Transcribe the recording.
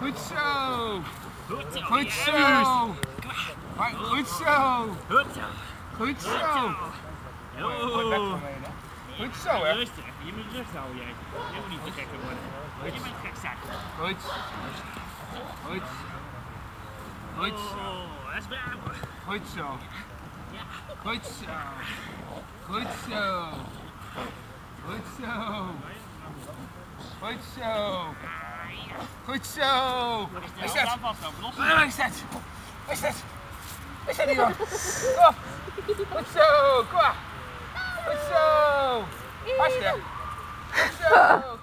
Goed zo. Goed zo. Goed zo. Goed zo. Goed zo. Goed zo. Goed zo. Goed zo hè. Rustig, je moet rust houden jij. Je moet niet te gek worden. Je bent gek zak. Goed. Goed. Goed. Oh, dat is braaf. Goed zo. Goed zo. Goed zo. Goed zo. Goed zo. Goed zo. Hij staat. Ah, Hij staat. Hij staat. Hij staat hier. Kom. Goed zo. Kom maar. Goed